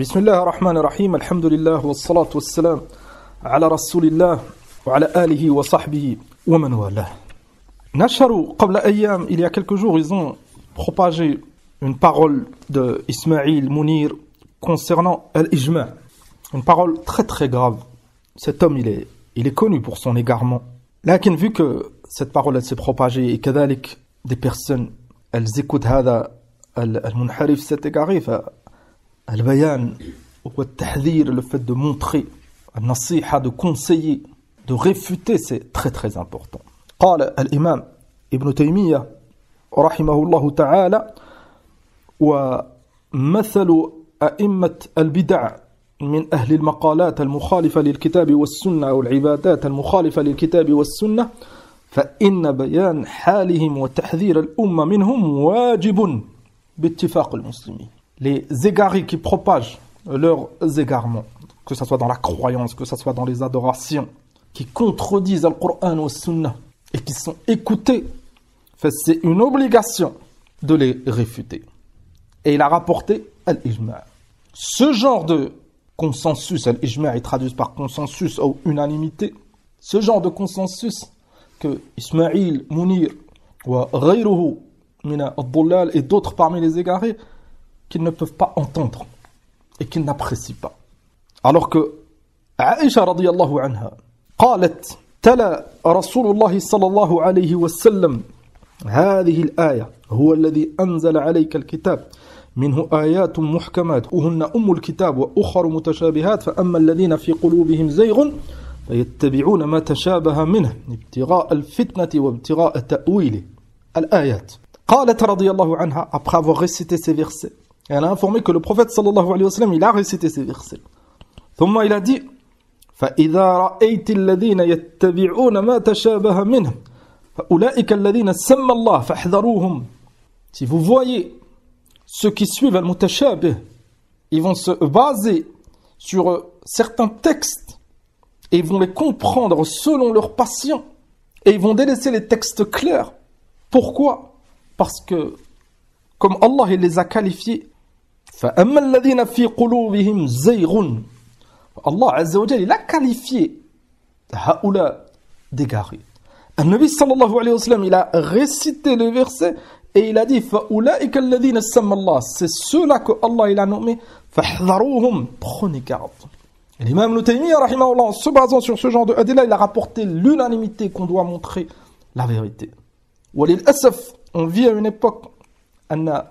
بسم الله الرحمن الرحيم الحمد لله والصلاة والسلام على رسول الله وعلى آله وصحبه ومن والاه نشروا قبل أيام il y a quelques jours ils ont propagé une parole de Ismail Mounir concernant Al-Ijma' une parole très très grave cet homme il est, il est connu pour son égarement لكن vu que cette parole elle s'est propagée et كذلك des personnes elles écoutent هذا المنحرف s'est égaré البيان والتحذير le fait de montrer النصيحة de conseiller de réfuter c'est très très important. قال الإمام ابن تيمية رحمه الله تعالى ومثل أئمة البدع من أهل المقالات المخالفة للكتاب والسنة أو العبادات المخالفة للكتاب والسنة فإن بيان حالهم وتحذير الأمة منهم واجب باتفاق المسلمين. Les égarés qui propagent leurs égarements, que ce soit dans la croyance, que ce soit dans les adorations, qui contredisent le Coran le Sunnah et qui sont écoutés, c'est une obligation de les réfuter. Et il a rapporté al-ijma'. Ce genre de consensus, al-ijma' est traduit par consensus ou unanimité, ce genre de consensus que Ismail, Mounir, ou Ghayruhu, et d'autres parmi les égarés qu'ils ne peuvent pas entendre et qu'ils n'apprécient pas. Alors que Aïcha radiyallahu anha قالت تلا رسول الله صلى الله عليه وسلم هذه الآية هو الذي أنزل عليك الكتاب منه آيات محكمات وهن أم الكتاب وأخر متشابهات فأما الذين في قلوبهم زيغ فيتبعون ما تشابه منه ابتغاء الفتنة وابتغاء تأويله الآيات قالت رضي الله عنها après avoir récité ces versets elle a informé que le prophète sallallahu alayhi wa sallam, il a récité ces versets. ثم il a dit فإذا رأيت الذين يتبعون ما تشابه منه فأولئك الذين سمى الله فاحذروهم Si vous voyez ceux qui suivent al-mutashabih, ils vont se baser sur certains textes et ils vont les comprendre selon leur passion et ils vont délaisser les textes clairs. Pourquoi Parce que comme Allah il les a qualifiés فأما الذين في قلوبهم زيغ Allah Azza wa il a qualifié هؤلاء d'égarés. Nabi sallallahu alayhi wa sallam, il a récité le verset et il a dit فأولئك الذين سمى الله c'est ceux-là que Allah il a nommé فاحذروهم prenez garde. L'imam Nutaymiyyah rahimahullah en se basant sur ce genre de hadith il a rapporté l'unanimité qu'on doit montrer la vérité. وللأسف on vit à une époque أن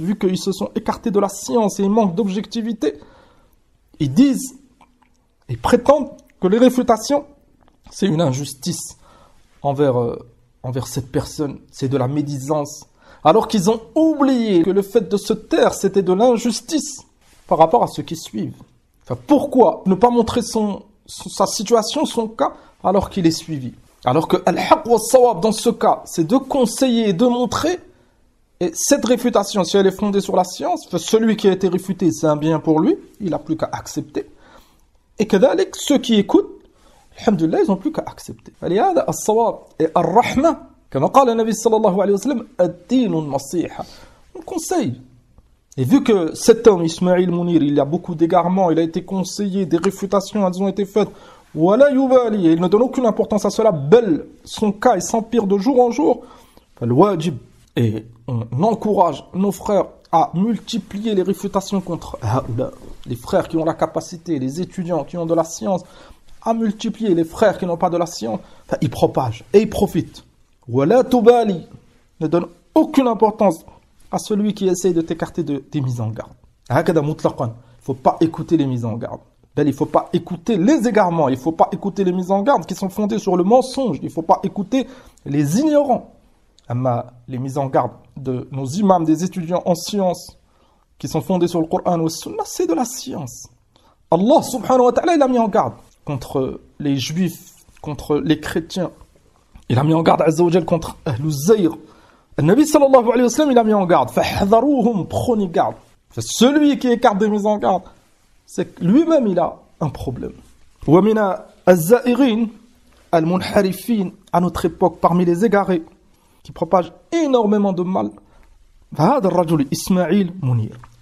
vu qu'ils se sont écartés de la science et ils manquent d'objectivité, ils disent, ils prétendent que les réfutations, c'est une injustice envers, euh, envers cette personne, c'est de la médisance. Alors qu'ils ont oublié que le fait de se taire, c'était de l'injustice par rapport à ceux qui suivent. Enfin, pourquoi ne pas montrer son, sa situation, son cas, alors qu'il est suivi? Alors que sawab dans ce cas, c'est de conseiller et de montrer et cette réfutation, si elle est fondée sur la science, celui qui a été réfuté, c'est un bien pour lui, il n'a plus qu'à accepter. Et que ceux qui écoutent, alhamdulillah, ils n'ont plus qu'à accepter. Et al-rahma, comme a dit le Nabi sallallahu alayhi wa sallam, ad-dinun nasiha. On conseille. Et vu que cet homme, Ismail Mounir, il y a beaucoup d'égarements, il a été conseillé, des réfutations, elles ont été faites, voilà yubali, il ne donne aucune importance à cela, bel, son cas, il s'empire de jour en jour, le wajib. Et on encourage nos frères à multiplier les réfutations contre les frères qui ont la capacité, les étudiants qui ont de la science, à multiplier les frères qui n'ont pas de la science, ils propagent et ils profitent. Wala tubali ne donne aucune importance à celui qui essaye de t'écarter de, des mises en garde. Il ne faut pas écouter les mises en garde. Il ne faut pas écouter les égarements, il ne faut pas écouter les mises en garde qui sont fondées sur le mensonge, il ne faut pas écouter les ignorants les mises en garde de nos imams, des étudiants en sciences, qui sont fondés sur le Coran ou le c'est de la science. Allah subhanahu wa ta'ala, il a mis en garde contre les juifs, contre les chrétiens. Il a mis en garde Azzawajal contre Ahlul Zayr. Le Nabi sallallahu alayhi wa sallam, il a mis en garde. Fahdarouhum, prenez garde. Celui qui écarte des mises en garde, c'est que lui-même, il a un problème. Wamina az-za'irin, al-munharifin, à notre époque, parmi les égarés, qui propage énormément de mal.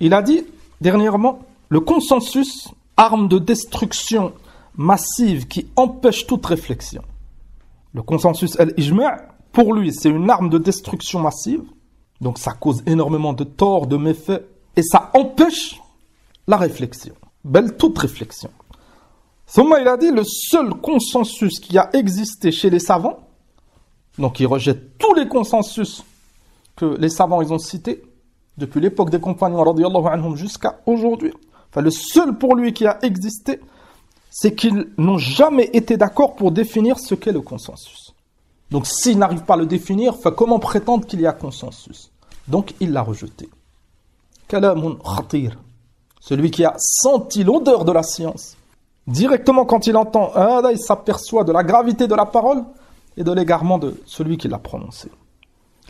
Il a dit Dernièrement, le consensus, arme de destruction massive qui empêche toute réflexion. Le consensus al-ijma' pour lui, c'est une arme de destruction massive. Donc ça cause énormément de torts, de méfaits et ça empêche la réflexion. Belle toute réflexion. Il a dit le seul consensus qui a existé chez les savants, donc il rejette tous les consensus que les savants ont cités, depuis l'époque des compagnons anhum jusqu'à aujourd'hui. Enfin, le seul pour lui qui a existé, c'est qu'ils n'ont jamais été d'accord pour définir ce qu'est le consensus. Donc s'ils n'arrivent pas à le définir, comment prétendre qu'il y a consensus? Donc il l'a rejeté. Kalamun khatir. Celui qui a senti l'odeur de la science. Directement quand il entend il s'aperçoit de la gravité de la parole et de l'égarement de celui qui l'a prononcé.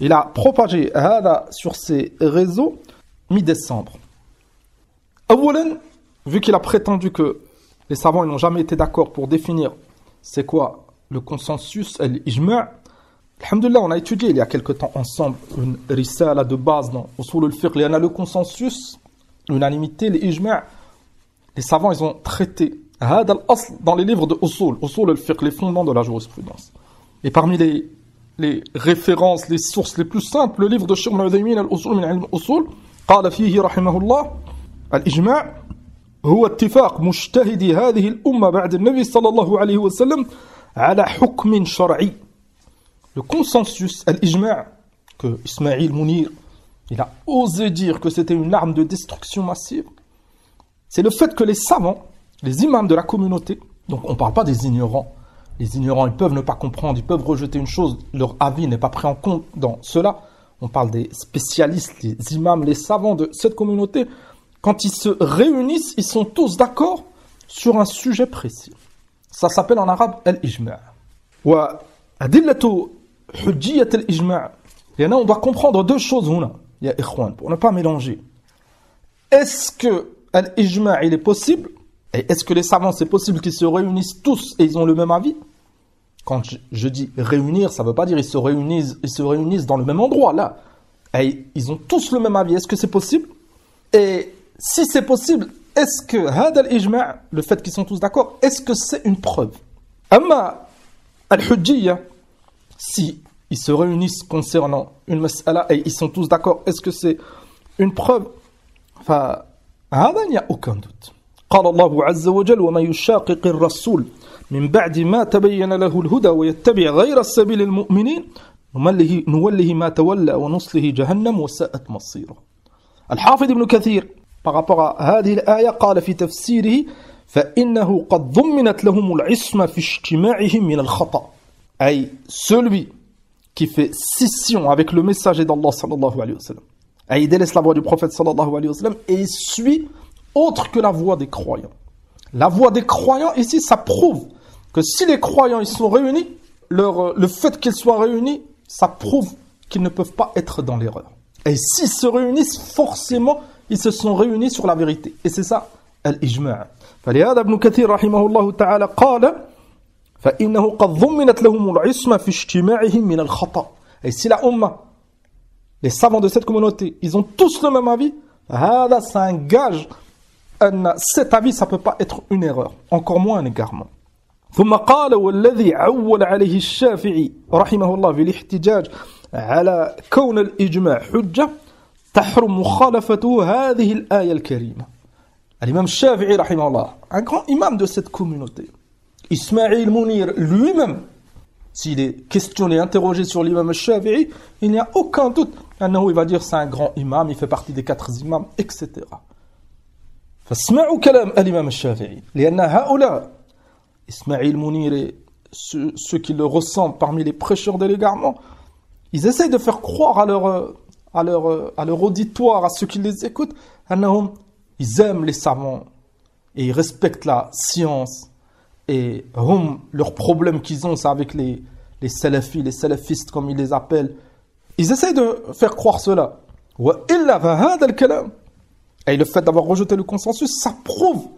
Il a propagé Hada sur ses réseaux mi-décembre. Awulen, vu qu'il a prétendu que les savants n'ont jamais été d'accord pour définir c'est quoi le consensus, l'ijma', Alhamdulillah, on a étudié il y a quelque temps ensemble une risala de base dans Usul al-Fiqh. Il y en a le consensus, l'unanimité, l'ijma'. Les savants, ils ont traité dans les livres de Usul, Usul al-Fiqh, les fondements de la jurisprudence. Et parmi les, les références, les sources les plus simples, le livre de Sheikh Mu'adaymin al-Usul min al-Usul, قال فيه رحمه الله الإجماع هو اتفاق مجتهدي هذه الأمة بعد النبي صلى الله عليه وسلم على حكم شرعي le consensus, al-ijma' que Ismaïl Mounir, il a osé dire que c'était une arme de destruction massive, c'est le fait que les savants, les imams de la communauté, donc on ne parle pas des ignorants, les ignorants, ils peuvent ne pas comprendre, ils peuvent rejeter une chose, leur avis n'est pas pris en compte dans cela. On parle des spécialistes, les imams, les savants de cette communauté. Quand ils se réunissent, ils sont tous d'accord sur un sujet précis. Ça s'appelle en arabe al-ijma'. On doit comprendre deux choses, pour ne pas mélanger. Est-ce que al-ijma' il est possible? Et est-ce que les savants, c'est possible qu'ils se réunissent tous et ils ont le même avis? quand je, je dis réunir ça veut pas dire ils se réunissent ils se réunissent dans le même endroit là et ils ont tous le même avis est-ce que c'est possible et si c'est possible est-ce que هذا الإجماع le fait qu'ils sont tous d'accord est-ce que c'est une preuve أما الحجية si ils se réunissent concernant une mas'ala et ils sont tous d'accord, est-ce que c'est une preuve Enfin, il n'y a aucun doute. قال الله عز وجل وما يشاقق الرسول من بعد ما تبين له الهدى ويتبع غير السبيل المؤمنين نوله, نوله ما تولى ونصله جهنم وساءت مصيره الحافظ ابن كثير à هذه الآية قال في تفسيره فإنه قد ضمنت لهم العصمة في اجتماعهم من الخطأ أي celui qui fait scission avec le messager d'Allah sallallahu alayhi wa sallam. Il délaisse la voix du prophète sallallahu alayhi wa sallam et suit autre que la voix des croyants. La voix des croyants ici, ça prouve que si les croyants ils sont réunis, leur, le fait qu'ils soient réunis, ça prouve qu'ils ne peuvent pas être dans l'erreur. Et s'ils se réunissent, forcément, ils se sont réunis sur la vérité. Et c'est ça, al-ijma'. فلهذا ابن كثير رحمه الله تعالى قال فإنه قد ضمنت لهم العصمة في اجتماعهم من الخطأ et si la Ummah les savants de cette communauté ils ont tous le même avis هذا c'est un gage أن cet avis ça peut pas être une erreur encore moins un égarement ثم قال والذي عول عليه الشافعي رحمه الله في الاحتجاج على كون الإجماع حجة تحرم مخالفته هذه الآية الكريمة الإمام الشافعي رحمه الله un grand imam de cette communauté Ismaïl Mounir lui-même, s'il est questionné, interrogé sur l'imam al-Shafi'i, il n'y a aucun doute. il va dire c'est un grand imam, il fait partie des quatre imams, etc. فاسمعوا كلام الإمام الشافعي لأن هؤلاء Ismaïl Mounir et ceux, qui le ressemblent parmi les prêcheurs de l'égarement, ils essayent de faire croire à leur, à leur, à leur auditoire, à ceux qui les écoutent, ils aiment les savants et ils respectent la science et hum, leur problème qu'ils ont, avec les, les salafis, les salafistes comme ils les appellent. Ils essayent de faire croire cela. Et le fait d'avoir rejeté le consensus, ça prouve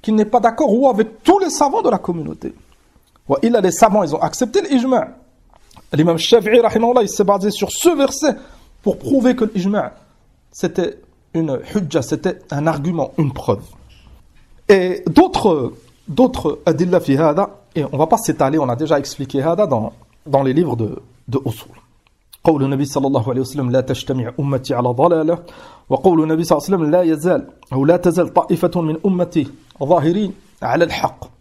qu'il n'est pas d'accord ou avec tous les savants de la communauté. Les savants, ils ont accepté l'ijma'. L'imam Shafi'i, il s'est basé sur ce verset pour prouver que l'ijma' c'était une hujja, c'était un argument, une preuve. Et d'autres d'autres adilla fi hada, et on va pas s'étaler, on a déjà expliqué hada dans, dans les livres de, de Usul. قول النبي صلى الله عليه وسلم لا تجتمع أمتي على ضلالة وقول النبي صلى الله عليه وسلم لا يزال أو لا تزال طائفة من أمتي ظاهرين على الحق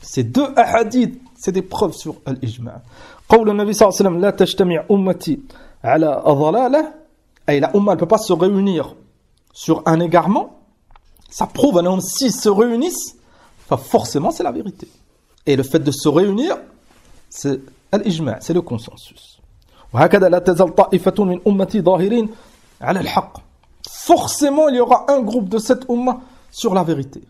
Ces deux hadiths, c'est des preuves sur l'ijma'. قول النبي صلى الله عليه وسلم لا تجتمع أمتي على ضلالة أي la umma ne peut pas se réunir sur un égarement. Ça prouve un homme s'ils se réunissent forcément c'est la vérité. Et le fait de se réunir, c'est l'ijma', c'est le consensus. Forcément, il y aura un groupe de cette umma sur la vérité.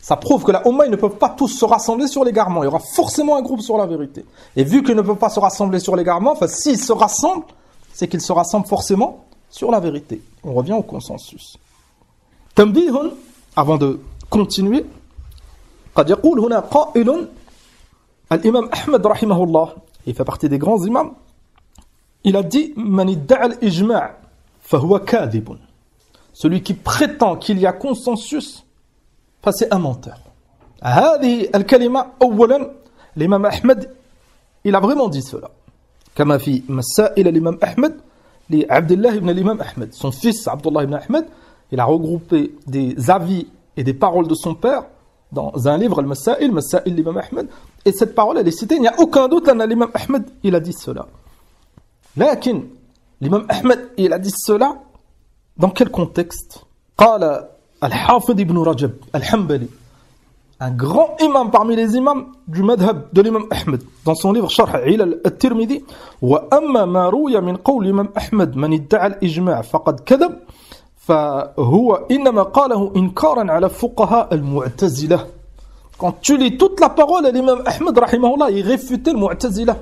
Ça prouve que la umma, ils ne peuvent pas tous se rassembler sur l'égarement. Il y aura forcément un groupe sur la vérité. Et vu qu'ils ne peuvent pas se rassembler sur l'égarement, enfin, s'ils se rassemblent, c'est qu'ils se rassemblent forcément sur la vérité. On revient au consensus. Tambihun, avant de continuer, قد يقول هنا قائل الإمام أحمد رحمه الله il fait partie des grands imams il a dit من ادعى الإجماع فهو كاذب celui qui prétend qu'il y a consensus c'est un menteur هذه الكلمة أولا l'imam Ahmed il a vraiment dit cela كما في مسائل الإمام أحمد لعبد الله بن الإمام أحمد son fils Abdullah ibn Ahmed il a regroupé des avis et des paroles de son père dans un livre, Al-Masail, Masail l'imam Ahmed, et cette parole, elle est citée, il n'y a aucun doute, l'imam Ahmed, il a dit cela. Lakin, l'imam Ahmed, il a dit cela, dans quel contexte قال الحافظ ibn Rajab al-Hambali, un grand imam parmi les imams du madhab de l'imam Ahmed, dans son livre Sharh Ilal al-Tirmidhi, وأما ما روي من قول الإمام أحمد من ادعى الإجماع فقد كذب فهو إنما قاله إنكارا على فقهاء المعتزلة Quand tu lis toute la parole, l'imam Ahmed, rahimahullah, il réfutait le Mu'tazila.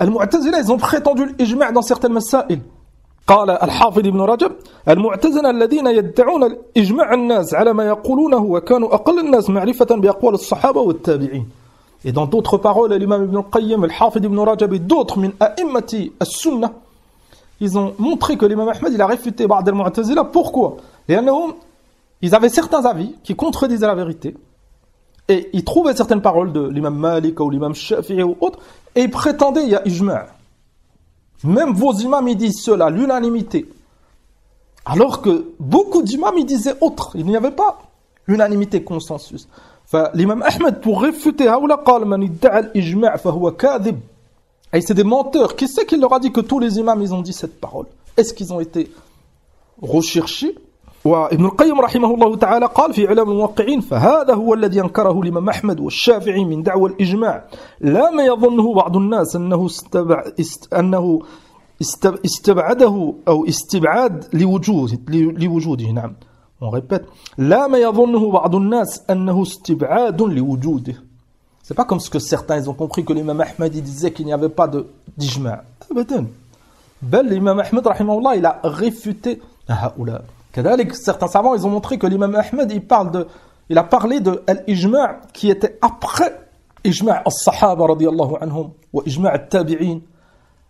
المعتزلة, ils ont prétendu l'ijma' dans certaines مسائل. قال الحافظ ابن رجب المعتزلة الذين يدعون الإجماع الناس على ما يقولونه وكانوا أقل الناس معرفة بأقوال الصحابة والتابعين. Et dans d'autres paroles, l'imam Ibn al-Qayyim, al-Hafid ibn Rajab et d'autres min a'immati as-sunnah, ils ont montré que l'imam Ahmed il a réfuté Ba'd al-Mu'tazila. Pourquoi Ils avaient certains avis qui contredisaient la vérité. Et ils trouvaient certaines paroles de l'imam Malik ou l'imam Shafi'i ou autres. Et ils prétendaient, il y a ijma'. Même vos imams, ils disent cela, l'unanimité. Alors que beaucoup d'imams, ils disaient autre. Il n'y avait pas l'unanimité, consensus. L'imam Ahmed, pour réfuter, et c'est des menteurs. Qui c'est qui leur a dit que tous les imams, ils ont dit cette parole? Est-ce qu'ils ont été recherchés? وابن القيم رحمه الله تعالى قال في علم الموقعين فهذا هو الذي أنكره الإمام أحمد والشافعي من دعوى الإجماع لا ما يظنه بعض الناس أنه, استبع است أنه استبعده أو استبعاد لوجوده, لوجوده نعم répète لا ما يظنه بعض الناس أنه استبعاد لوجوده C'est pas comme ce que certains ils ont compris que l'imam Ahmed il disait qu'il n'y avait pas d'ijma'. Abadan. Bel l'imam Ahmed rahimahullah il a réfuté haoula. Certains savants ils ont montré que l'imam Ahmed il parle de il a parlé de l'ijma' qui était après ijma' as-sahaba radiyallahu anhum ou ijma' at-tabi'in.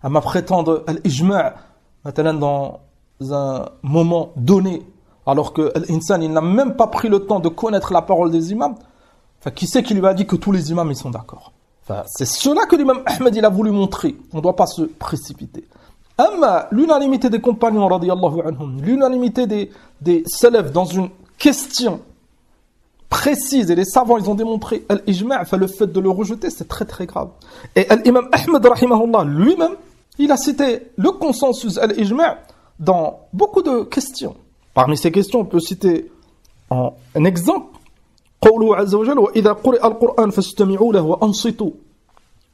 À prétendre l'ijma' maintenant dans un moment donné alors que l'insan il n'a même pas pris le temps de connaître la parole des imams Enfin, qui c'est qui lui a dit que tous les imams ils sont d'accord? Enfin, C'est cela que l'imam Ahmed il a voulu montrer. On ne doit pas se précipiter Amma, l'unanimité des compagnons, anhum, l'unanimité des, des salafs dans une question précise, et les savants ils ont démontré l'ijma', le fait de le rejeter, c'est très très grave. Et l'imam Ahmed rahimahullah lui-même, il a cité le consensus al-ijma' dans beaucoup de questions. Parmi ces questions, on peut citer en, un exemple قوله عز وجل وإذا قرئ القرآن فاستمعوا له وأنصتوا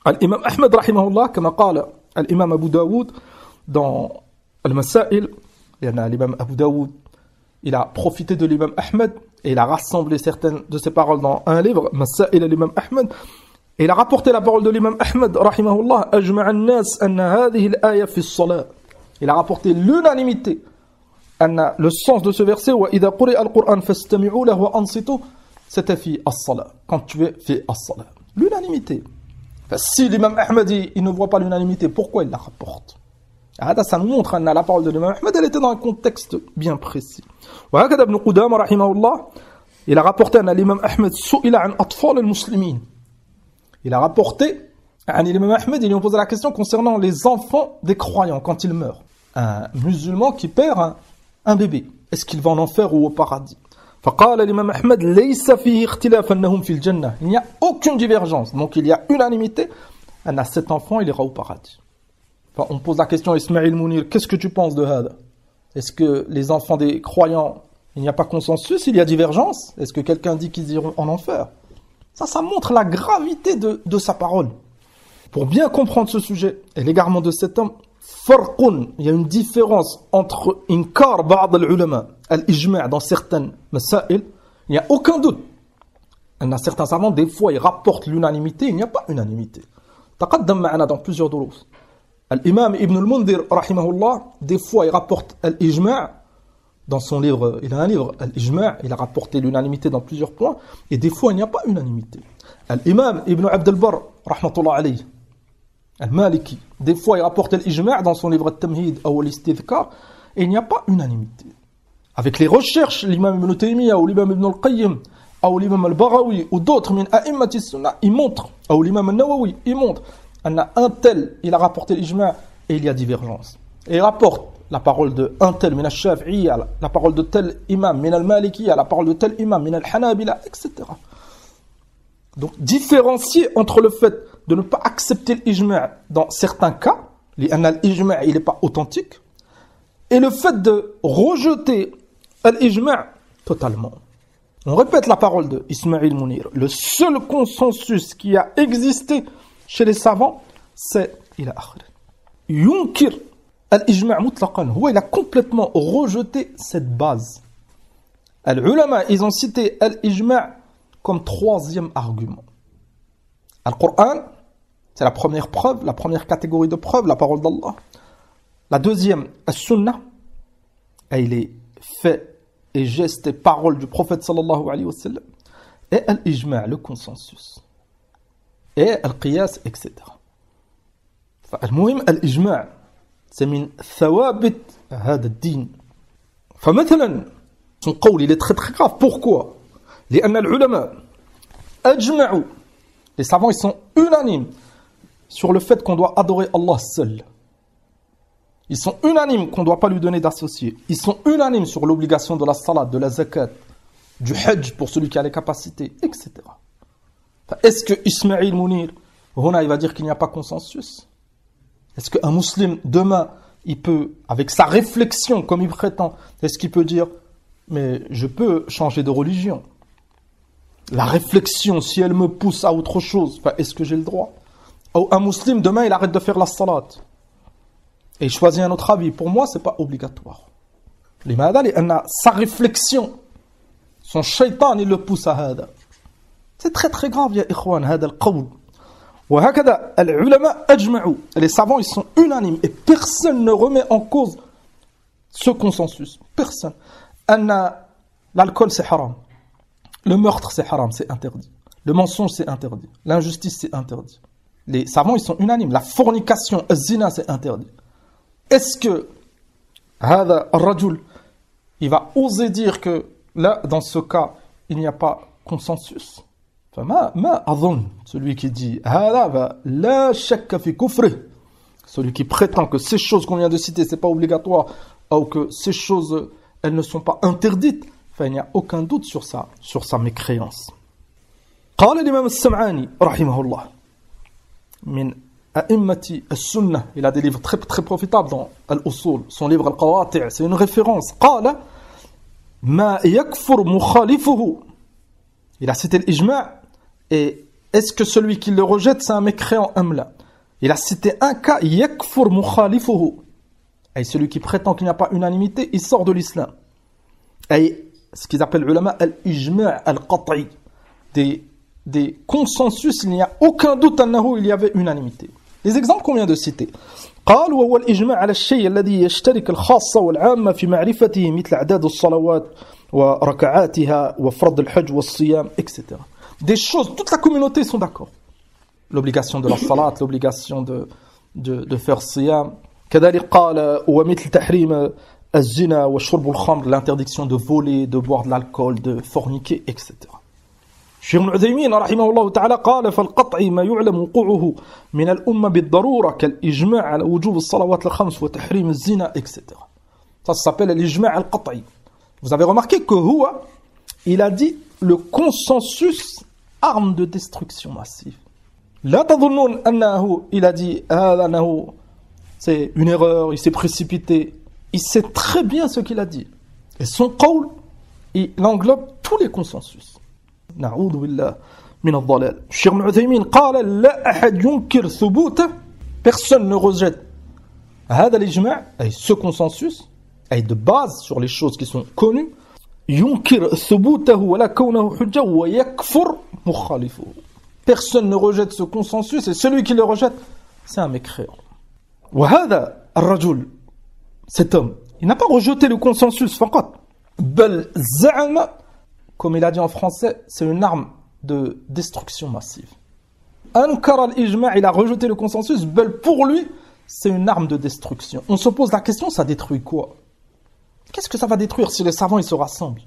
الإمام أحمد رحمه الله كما قال الإمام أبو داود dans Al-Masail, l'imam Abu Daoud, il a profité de l'imam Ahmed et il a rassemblé certaines de ses paroles dans un livre, Masail l'imam Ahmed, et il a rapporté la parole de l'imam Ahmed, rahimahullah, Il a rapporté l'unanimité, le sens de ce verset, wa c'était fi quand tu es as-salat. L'unanimité. Si l'imam Ahmed il ne voit pas l'unanimité, pourquoi il la rapporte? هذا ça nous montre أن la parole de l'imam Ahmed elle était dans un contexte bien précis وهكذا ابن قدامة رحمه الله il a rapporté أن l'imam Ahmed سئل عن أطفال المسلمين il a rapporté عن l'imam Ahmed il lui a posé la question concernant les enfants des croyants quand ils meurent un musulman qui perd un, un bébé est-ce qu'il va en enfer ou au paradis فقال الإمام أحمد ليس فيه اختلاف أنهم في الجنة il n'y a aucune divergence donc il y a unanimité أن cet enfant il ira au paradis Enfin, On pose la question à Ismail Mounir, qu'est-ce que tu penses de Had? Est-ce que les enfants des croyants, il n'y a pas consensus, il y a divergence? Est-ce que quelqu'un dit qu'ils iront en enfer? Ça, ça montre la gravité de, sa parole. Pour bien comprendre ce sujet et l'égarement de cet homme, il y a une différence entre inkar ba'd al-ulama, al-ijma' dans certaines masail, il n'y a aucun doute. Il y a certains savants, des fois, ils rapportent l'unanimité, il n'y a pas unanimité. dans plusieurs doulours. L'imam Ibn al-Mundir, rahimahullah, des fois il rapporte l'ijma' dans son livre, il a un livre, l'ijma' il a rapporté l'unanimité dans plusieurs points, et des fois il n'y a pas unanimité. L'imam Ibn Abd al-Barr, rahmatullah alayhi, al-Maliki, des fois il rapporte l'ijma' dans son livre Al-Tamhid ou et il n'y a pas unanimité. Avec les recherches, l'imam Ibn Taymiyyah ou l'imam Ibn al-Qayyim, ou l'imam al-Barawi, ou d'autres, ils montrent, ou l'imam al-Nawawi, ils montrent, un tel, il a rapporté l'ijma et il y a divergence. Et il rapporte la parole de un tel, la parole de tel imam, la parole de tel imam, etc. Donc, différencier entre le fait de ne pas accepter l'ijma dans certains cas, l'ijma il n'est pas authentique, et le fait de rejeter l'ijma totalement. On répète la parole de Ismail Mounir. Le seul consensus qui a existé chez les savants, c'est il Yunkir al-ijma' mutlaqan, il a complètement rejeté cette base. Al-ulama, ils ont cité al-ijma' comme troisième argument. Al-Qur'an, c'est la première preuve, la première catégorie de preuve, la parole d'Allah. La deuxième, al-sunnah, et il est fait et gestes et paroles du prophète sallallahu alayhi wa sallam. Et al-ijma' le consensus et القياس etc. فالمهم الإجماع من ثوابت هذا الدين فمثلا son قول il est très très grave pourquoi لأن العلماء أجمعوا les savants ils sont unanimes sur le fait qu'on doit adorer Allah seul ils sont unanimes qu'on ne doit pas lui donner d'associés ils sont unanimes sur l'obligation de la salat de la zakat du hajj pour celui qui a les capacités etc est-ce que Ismail Mounir, il va dire qu'il n'y a pas consensus? Est-ce qu'un musulman, demain, il peut, avec sa réflexion, comme il prétend, est-ce qu'il peut dire, mais je peux changer de religion? La réflexion, si elle me pousse à autre chose, est-ce que j'ai le droit? Un musulman, demain, il arrête de faire la salat. Et il choisit un autre avis. Pour moi, c'est pas obligatoire. Sa réflexion, son shaitan, il le pousse à hada. C'est très très grave, ya ikhwan, هذا القول. وهكذا العلماء أجمعوا. Les savants, ils sont unanimes et personne ne remet en cause ce consensus. Personne. أن l'alcool c'est haram. Le meurtre c'est haram, c'est interdit. Le mensonge c'est interdit. L'injustice c'est interdit. Les savants, ils sont unanimes. La fornication, zina, c'est interdit. Est-ce que هذا الرجل il va oser dire que là, dans ce cas, il n'y a pas consensus celui qui dit celui qui prétend que ces choses qu'on vient de citer c'est pas obligatoire ou que ces choses elles ne sont pas interdites il n'y a aucun doute sur ça sur sa mécréance قال الإمام السمعاني رحمه الله من أئمة السنة il a des livres très très profitables dans الأصول son livre القواطع c'est une référence قال ما يكفر مخالفه il a cité l'ijma' Et est-ce que celui qui le rejette, c'est un mécréant amla Il a cité un cas, yakfur mukhalifuhu. Et celui qui prétend qu'il n'y a pas unanimité, il sort de l'islam. Et ce qu'ils appellent ulama al-ijma' al-qat'i. Des, des consensus, il n'y a aucun doute annahu, il y avait unanimité. Les exemples qu'on vient de citer. قال وهو الإجماع على الشيء الذي يشترك الخاصة والعامة في معرفته مثل أعداد الصلوات وركعاتها وفرض الحج والصيام etc des choses, toute la communauté sont d'accord. L'obligation de la salat, l'obligation de, de, de, faire siyam, كذلك قال ومثل تحريم الزنا وشرب الخمر l'interdiction de voler de boire de l'alcool de forniquer etc الشيخ ابن عثيمين رحمه الله تعالى قال فالقطع ما يعلم وقوعه من الأمة بالضرورة كالإجماع على وجوب الصلوات الخمس وتحريم الزنا etc ça s'appelle l'ijma' al-qat'i vous avez remarqué que Huwa il a dit le consensus arme de destruction massive لا تظنون أنه il a dit هذا أنه c'est une erreur il s'est précipité il sait très bien ce qu'il a dit et son qawl il englobe tous les consensus نعوذ بالله من الضلال الشيخ ابن عثيمين قال لا أحد ينكر ثبوته personne ne rejette هذا الإجماع أي ce consensus أي de base sur les choses qui sont connues ينكر ثبوته ولا كونه حجة ويكفر مخالفه personne ne rejette ce consensus et celui qui le rejette c'est un mécréant وهذا الرجل cet homme il n'a pas rejeté le consensus فقط بل زعم comme il a dit en français, c'est une arme de destruction massive. Ankar al-Ijma' il a rejeté le consensus, bel pour lui, c'est une arme de destruction. On se pose la question, ça détruit quoi Qu'est-ce que ça va détruire si les savants ils se rassemblent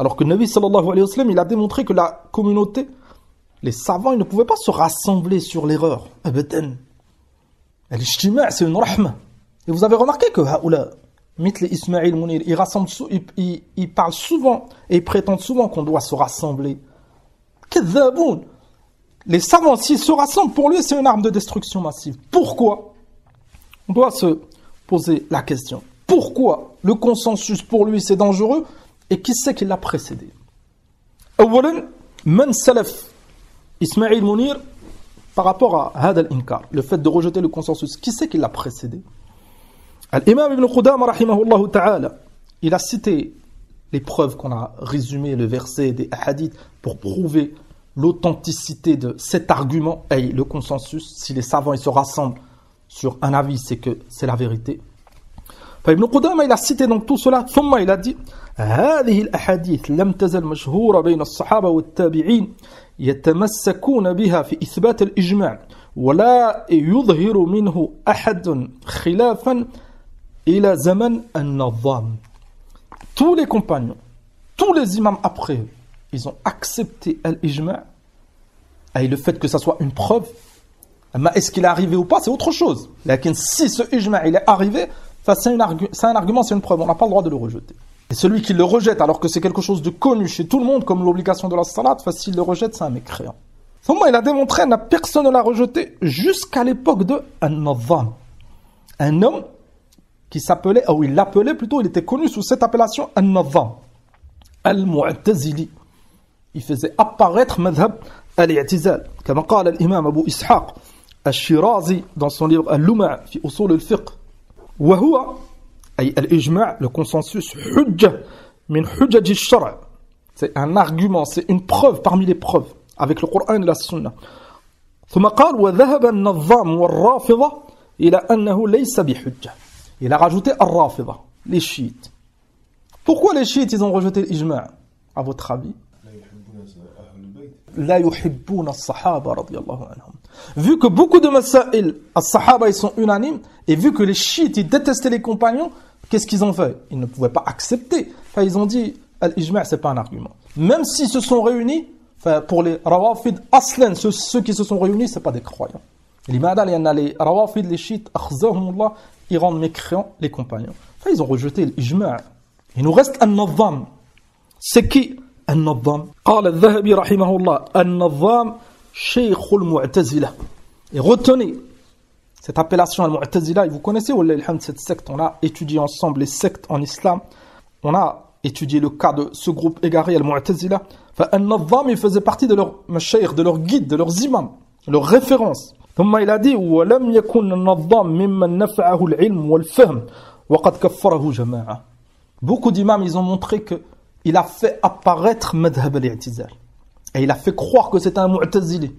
Alors que Nabi sallallahu alayhi wa sallam, il a démontré que la communauté, les savants, ils ne pouvaient pas se rassembler sur l'erreur. C'est une rahma. Et vous avez remarqué que haoula, Mitli Ismail Mounir, il, rassemble, il, il, parle souvent et il prétend souvent qu'on doit se rassembler. Les savants, s'ils se rassemblent, pour lui, c'est une arme de destruction massive. Pourquoi? On doit se poser la question. Pourquoi le consensus pour lui, c'est dangereux et qui c'est qui l'a précédé Man Salaf Ismail Mounir, par rapport à Hadal Inkar, le fait de rejeter le consensus, qui c'est qui l'a précédé? L'imam Ibn Qudama, ta'ala, il a cité les preuves qu'on a résumées, le verset des hadiths, pour prouver l'authenticité de cet argument, et le consensus. Si les savants ils se rassemblent sur un avis, c'est que c'est la vérité. Ibn Qudama, il a cité donc tout cela. ثم il a dit هذه الأحاديث لم تزل مشهورة بين الصحابة والتابعين يتمسكون بها في إثبات الإجماع ولا يظهر منه أحد خلافا إلى زمن النظام tous les compagnons tous les imams après eux ils ont accepté l'ijma et le fait que ça soit une preuve mais est-ce qu'il est arrivé ou pas c'est autre chose mais si ce ijma il est arrivé c'est un, un argument c'est une preuve on n'a pas le droit de le rejeter et celui qui le rejette alors que c'est quelque chose de connu chez tout le monde comme l'obligation de la salat s'il le rejette c'est un mécréant il a démontré que personne ne l'a rejeté jusqu'à l'époque de An-Nadham un homme qui s'appelait, ou il l'appelait plutôt, il était connu sous cette appellation An-Nadham, Al-Mu'tazili. Il faisait apparaître Madhab al-i'tizal. Comme قال الإمام أبو إسحاق الشيرازي dans son livre Al-Luma' في أصول الفقه وهو أي الإجماع le consensus حجة من حجج الشرع c'est un argument c'est une preuve parmi les preuves avec le Coran et la Sunna ثم قال وذهب النظام والرافضة إلى أنه ليس بحجة Il a rajouté Ar-Rafida, les chiites. Pourquoi les chiites ils ont rejeté l'ijma' à votre avis La yuhibbuna as-sahaba radiyallahu anhum. Vu que beaucoup de masail, as-sahaba ils sont unanimes, et vu que les chiites ils détestaient les compagnons, qu'est-ce qu'ils ont fait Ils ne pouvaient pas accepter. Enfin, ils ont dit, l'ijma' c'est pas un argument. Même s'ils se sont réunis, enfin, pour les rawafid aslan, ceux, ceux qui se sont réunis, c'est pas des croyants. لماذا لأن les rawafid, les chiites, أخزاهم الله ils rendent mécréants les compagnons. Enfin, ils ont rejeté l'ijma'. Il nous reste un nadham. C'est qui un nadham قال الذهبي رحمه الله النظام شيخ المعتزلة et retenez cette appellation al-mu'tazila vous connaissez cette secte on a étudié ensemble les sectes en islam on a étudié le cas de ce groupe égaré al-mu'tazila فالنظام il faisait partie de leur mashaykh de leur guide de leurs imams leurs références ثم il a dit ولم يكن النظام ممن نفعه العلم والفهم وقد كفره جماعة beaucoup d'imams ils ont montré que il a fait apparaître madhab al-i'tizal et il a fait croire que c'était un mu'tazili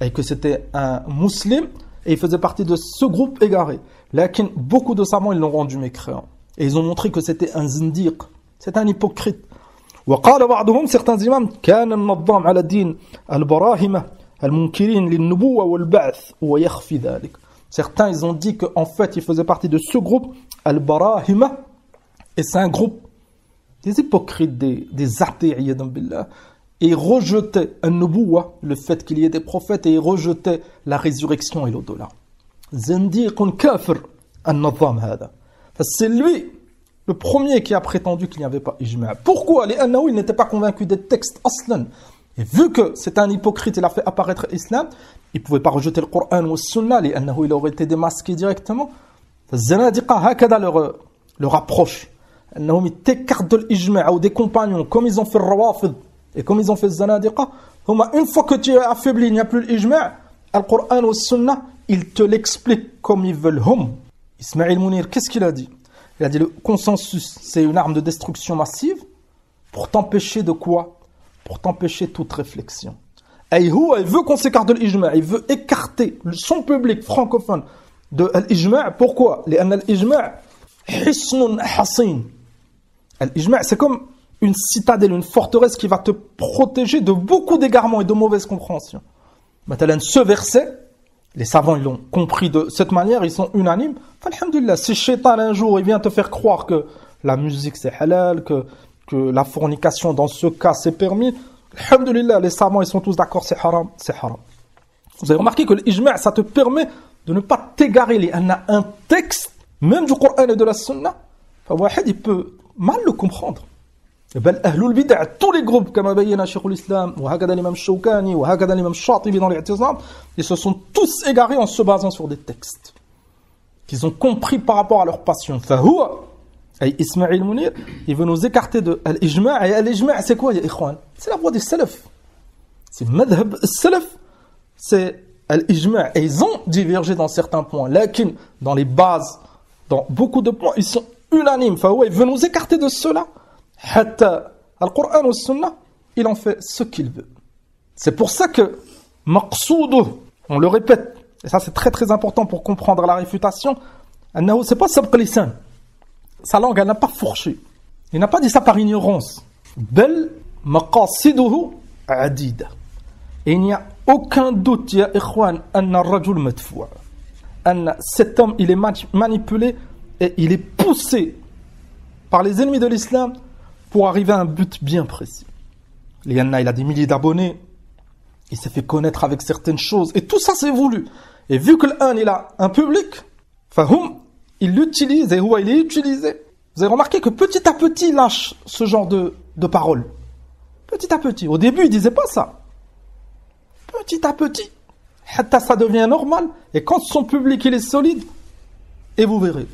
et que c'était un musulman et il faisait partie de ce groupe égaré lakin beaucoup de savants ils l'ont rendu mécréant et ils ont montré que c'était un zindiq c'est un hypocrite وقال بعضهم certains imams كان النظام على دين البراهمه المنكرين للنبوة والبعث ويخفي ذلك Certains, ils ont dit qu'en fait, il faisait partie de ce groupe, Al-Barahima, et c'est un groupe des hypocrites, des, des athées, billah, et rejetaient un nubuwa, le fait qu'il y ait des prophètes, et ils rejetaient la résurrection et l'au-delà. C'est lui, le premier qui a prétendu qu'il n'y avait pas ijma'. Pourquoi? Les il n'était pas convaincu des textes aslan. Et vu que c'est un hypocrite, il a fait apparaître l'islam, il ne pouvait pas rejeter le Coran ou le Sunna, il aurait été démasqué directement. Leur, leur approche. Ils t'écartent de l'ijma' ou des compagnons, comme ils ont fait le rawafid, et comme ils ont fait Zanadiqa. Une fois que tu es affaibli, il n'y a plus l'ijma', Coran ou le Sunna, ils te l'expliquent comme ils veulent. Hum. Ismail Mounir, qu'est-ce qu'il a dit? Il a dit le consensus, c'est une arme de destruction massive pour t'empêcher de quoi? Pour t'empêcher toute réflexion. Il veut qu'on s'écarte de l'ijma', il veut écarter son public francophone de l'ijma'. Pourquoi? L'ijma' c'est comme une citadelle, une forteresse qui va te protéger de beaucoup d'égarements et de mauvaises compréhensions. Maintenant, ce verset, les savants l'ont compris de cette manière, ils sont unanimes. Alhamdulillah, si Shaitan un jour vient te faire croire que la musique c'est halal, que, que la fornication dans ce cas c'est permis, Alhamdulillah, les savants ils sont tous d'accord, c'est haram, c'est haram. Vous avez remarqué que l'ijma' ça te permet de ne pas t'égarer. Y a un texte, même du Coran et de la Sunna, il peut mal le comprendre. بل أهل البدع tous les groupes كما بين شيخ الإسلام وهكذا الإمام الشوكاني وهكذا الإمام الشاطبي dans الاعتصام ils se sont tous égarés en se basant sur des textes qu'ils ont compris par rapport à leur passion فهو أي إسماعيل منير il veut nous écarter de l'ijma' et l'ijma' c'est quoi يا إخوان c'est la voie des salaf c'est madhab salaf c'est l'ijma' et ils ont divergé dans certains points lakin dans les bases dans beaucoup de points ils sont unanimes فهو il veut nous écarter de cela Al-Qur'an ou Sunnah, il en fait ce qu'il veut. C'est pour ça que maqsoudou, on le répète, et ça c'est très très important pour comprendre la réfutation, c'est pas sabq lisan. Sa langue, elle n'a pas fourché. Il n'a pas dit ça par ignorance. Bel maqasiduhu adida. Et il n'y a aucun doute, ya ikhwan, anna rajul. Cet homme, il est manipulé et il est poussé par les ennemis de l'islam pour arriver à un but bien précis. Lianna, il a des milliers d'abonnés, il s'est fait connaître avec certaines choses, et tout ça c'est voulu. Et vu que l'un, il a un public, il l'utilise, et il est utilisé. Vous avez remarqué que petit à petit, il lâche ce genre de, de paroles. Petit à petit. Au début, il disait pas ça. Petit à petit. Ça devient normal. Et quand son public il est solide, et vous verrez.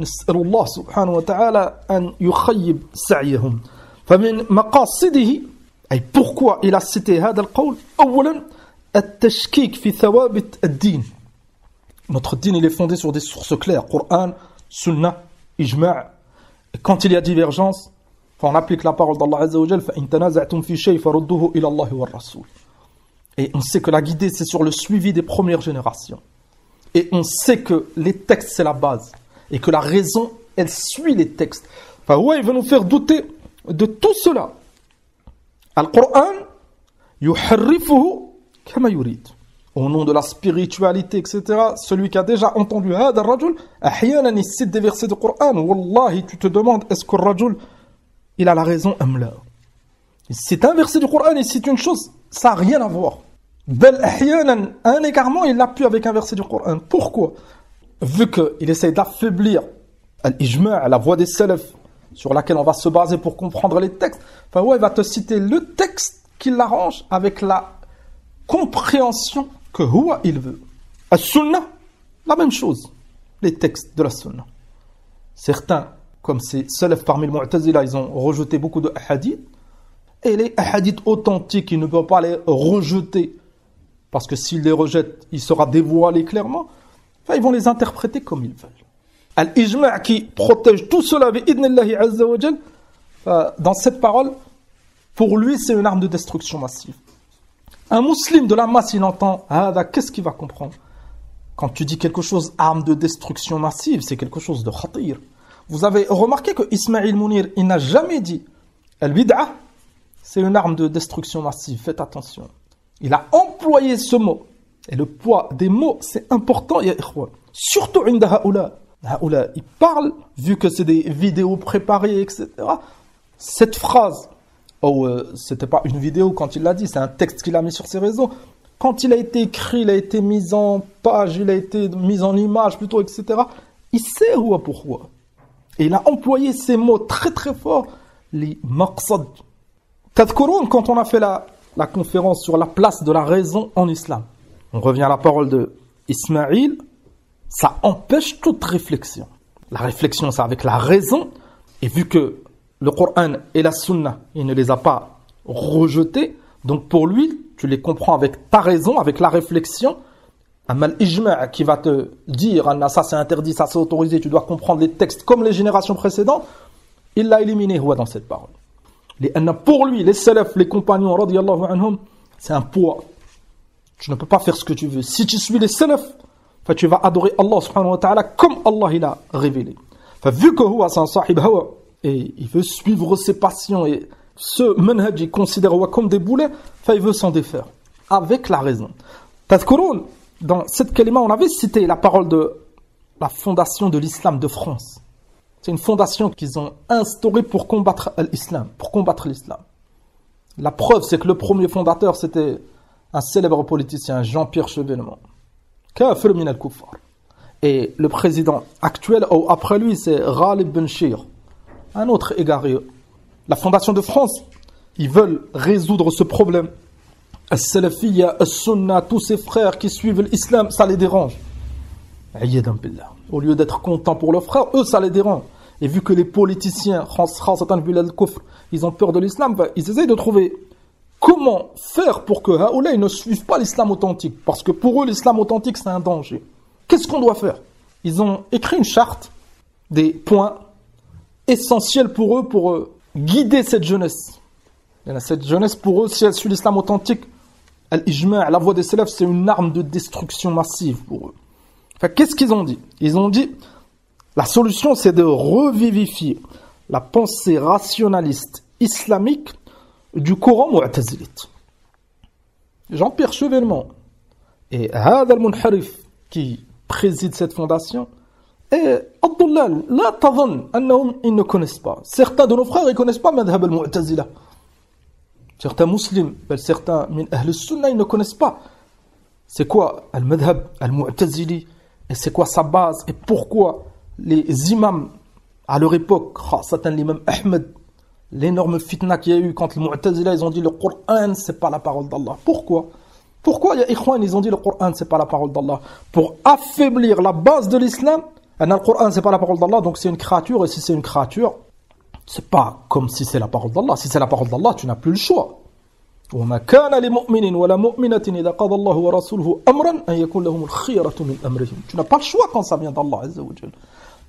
نسأل الله سبحانه وتعالى أن يخيب سعيهم فمن مقاصده أي pourquoi il a cité هذا القول أولا التشكيك في ثوابت الدين notre din il est fondé sur des sources claires Coran, Sunna, Ijma' et quand il y a divergence on applique la parole d'Allah Azza wa Jal فإن تنازعتم في شيء فردوه إلى الله والرسول et on sait que la guidée c'est sur le suivi des premières générations et on sait que les textes c'est la base et que la raison, elle suit les textes. Enfin, ouais, il veut nous faire douter de tout cela. Al-Qur'an, kama yurid. Au nom de la spiritualité, etc. Celui qui a déjà entendu Hada Rajul, il cite des versets du Coran. Wallahi, tu te demandes, est-ce que Rajul, il a la raison, amla. C'est un verset du Coran et c'est une chose, ça n'a rien à voir. Bel un égarement, il l'a pu avec un verset du Coran. Pourquoi? Vu qu'il essaie d'affaiblir l'ijma', la voix des salafs, sur laquelle on va se baser pour comprendre les textes, enfin ouais, il va te citer le texte qui l'arrange avec la compréhension que huwa il veut. La sunna, la même chose, les textes de la sunna. Certains, comme ces salafs parmi le mu'tazila, ils ont rejeté beaucoup de hadiths, et les hadiths authentiques, ils ne peuvent pas les rejeter, parce que s'ils les rejettent, il sera dévoilé clairement ils vont les interpréter comme ils veulent. Al-Ijma' qui protège tout cela, dans cette parole, pour lui, c'est une arme de destruction massive. Un musulman de la masse, il entend, qu'est-ce qu'il va comprendre? Quand tu dis quelque chose, arme de destruction massive, c'est quelque chose de khatir. Vous avez remarqué que Ismail Mounir, il n'a jamais dit, al-bid'ah, c'est une arme de destruction massive, faites attention. Il a employé ce mot, Et le poids des mots, c'est important. Surtout inda haoula. Haoula, ils parlent, vu que c'est des vidéos préparées, etc. Cette phrase, oh, euh, c'était pas une vidéo quand il l'a dit, c'est un texte qu'il a mis sur ses réseaux. Quand il a été écrit, il a été mis en page, il a été mis en image plutôt, etc. Il sait où pourquoi. Et il a employé ces mots très très forts, les maqsad. Tadkurun, quand on a fait la, la conférence sur la place de la raison en islam, on revient à la parole de Ismaïl, ça empêche toute réflexion. La réflexion, c'est avec la raison, et vu que le Coran et la Sunna, il ne les a pas rejetés, donc pour lui, tu les comprends avec ta raison, avec la réflexion, un mal ijma' qui va te dire ah, ça c'est interdit, ça c'est autorisé, tu dois comprendre les textes comme les générations précédentes, il l'a éliminé dans cette parole. Pour lui, les salafs, les compagnons, c'est un poids. Tu ne peux pas faire ce que tu veux. Si tu suis les salafs, tu vas adorer Allah subhanahu wa ta'ala comme Allah il a révélé. Vu que c'est un sahib hawa, et il veut suivre ses passions, et ce manhaj, il considère comme des boulets, il veut s'en défaire. Avec la raison. Tadkurun, dans cette kalima, on avait cité la parole de la fondation de l'islam de France. C'est une fondation qu'ils ont instaurée pour combattre l'islam, pour combattre l'islam. La preuve, c'est que le premier fondateur, c'était un célèbre politicien, Jean-Pierre Chevènement. Kafir min al-kuffar. Et le président actuel, ou après lui, c'est Ghalib Benchir, un autre égaré. La fondation de France, ils veulent résoudre ce problème. Al-Salafiyya, Al-Sunna, tous ces frères qui suivent l'islam, ça les dérange. Au lieu d'être contents pour leurs frères, eux, ça les dérange. Et vu que les politiciens, ils ont peur de l'islam, ben, ils essayent de trouver comment faire pour que Haoulay ne suivent pas l'islam authentique? Parce que pour eux, l'islam authentique, c'est un danger. Qu'est-ce qu'on doit faire? Ils ont écrit une charte, des points essentiels pour eux, pour euh, guider cette jeunesse. Cette jeunesse, pour eux, si elle suit l'islam authentique, la voix des salafs, c'est une arme de destruction massive pour eux qu'est-ce qu'ils ont dit? Ils ont dit, la solution, c'est de revivifier la pensée rationaliste islamique du Coran mu'tazilite. Jean-Pierre Chevènement et Hadal Munharif qui préside cette fondation et Abdullah, la tadhan, ils ne connaissent pas. Certains de nos frères, ne connaissent pas Madhab al-Mu'tazila. Certains musulmans, certains min Ahl Sunnah, ils ne connaissent pas. C'est quoi Al-Madhab al-Mu'tazili? Et c'est quoi sa base? Et pourquoi les imams à leur époque, certains l'imam Ahmed, l'énorme fitna qu'il y a eu quand les Mu'tazila ils ont dit le Coran c'est pas la parole d'Allah. Pourquoi Pourquoi les Ikhwan ils ont dit le Coran c'est pas la parole d'Allah Pour affaiblir la base de l'islam. Le Coran c'est pas la parole d'Allah donc c'est une créature et si c'est une créature, c'est pas comme si c'est la parole d'Allah. Si c'est la parole d'Allah, tu n'as plus le choix. وما كان لمؤمن ولا مؤمنة إذا قضى الله ورسوله أمرا أن يكون لهم الخيرة من أمرهم tu n'as pas le choix quand ça vient d'Allah Azza wa Jal